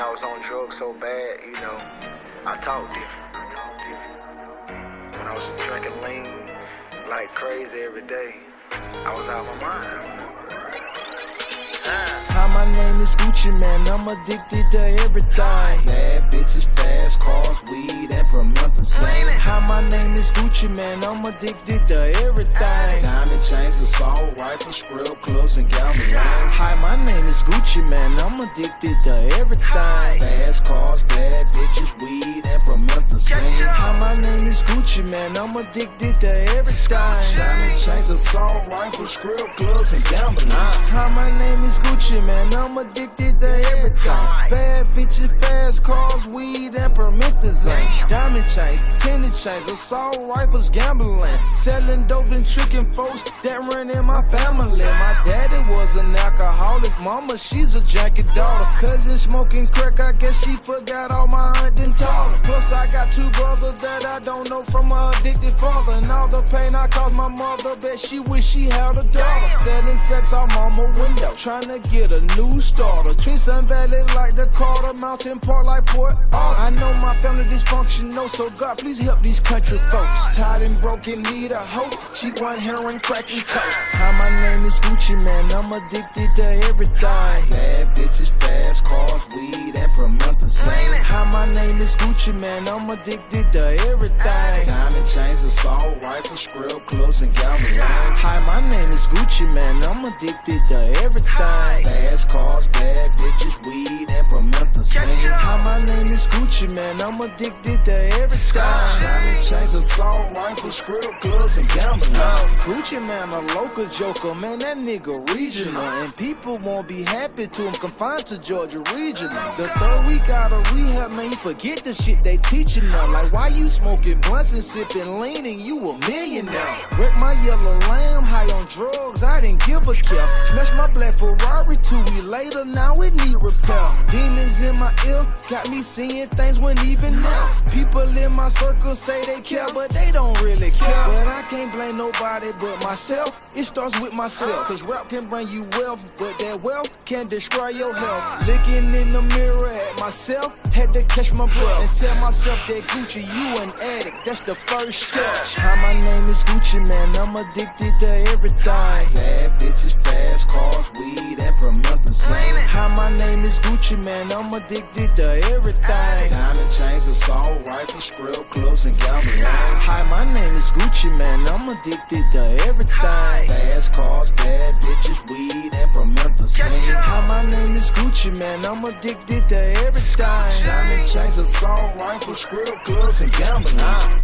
I was on drugs so bad, you know, I talk different. When I was drinking lean like crazy every day, I was out of my mind. Hi, my name is Gucci Mane. I'm addicted to everything. Bad bitches, fast cars, weed, and promethazine. Hi, my name is Gucci Mane. I'm addicted to everything. Diamond chains, assault rifle, script clubs, and gambling. Hi, my name is Gucci Mane. I'm addicted to everything. Fast cars, bad bitches, weed, and promethazine. Hi, my name is Gucci Mane. I'm addicted to everything. Diamond chains, assault rifle, script clubs, and gambling. Hi, my name is Gucci Mane. I'm addicted to everything. Bad bitches, fast cars, weed, and promethazine. Diamond chains, tennis chains, assault rifles, gambling. Selling dope and tricking folks that run in my family. My daddy was an alcoholic. Mama, she's a junkie daughter. Cousin smoking crack, I guess she forgot all my aunt and taught her. Plus, I got two brothers that I don't know from a addicted father. And all the pain I caused my mother, bet she wish she had a daughter. Selling sex on mama window, trying to get a new starter. Treat Sun Valley like the Carter, Mountain Park like Port Arthur. I know my family dysfunctional, so God, please help these country folks. Tired and broken, need a hope. She want heroin, crack, and coke. Hi, my name is Gucci Mane, I'm addicted to everything. Bad bitches, fast cars, weed, and promethazine. Hi, my name is Gucci Mane, I'm addicted to everything. Diamond chains, assault rifle, script clubs, and gambling. Hi, my name is Gucci Mane, I'm addicted to everything. Fast cars, bad bitches, name is Gucci Mane, I'm addicted to everything. Diamond chains, assault rifle, script clubs, and gambling. Gucci Mane, a local joker, man, that nigga regional. And people won't be happy to him confined to Georgia regional. The third week out of rehab, man, you forget the shit they teaching now. Like, why you smoking blunts and sipping lean and you a millionaire? Wreck my yellow lamb, high on drugs, I didn't give a care. Smash my black Ferrari two weeks later, now it need repair. Demons in my ear, got me seeing things when even now. People in my circle say they care, but they don't really care. But I can't blame nobody but myself. It starts with myself. Cause rap can bring you wealth, but that wealth can destroy your health. Looking in the mirror at myself, had to catch my breath and tell myself that Gucci, you an addict. That's the first step. Hi, my name is Gucci Mane. I'm addicted to everything. Bad bitches, Gucci Mane. I'm addicted to everything. Diamond chains, assault rifle, script clubs, and gambling. Hi, my name is Gucci Mane. I'm addicted to everything. Fast cars, bad bitches, weed, and promethazine. Hi, my name is Gucci Mane. I'm addicted to everything. Diamond chains, assault rifle, script clubs, and gambling.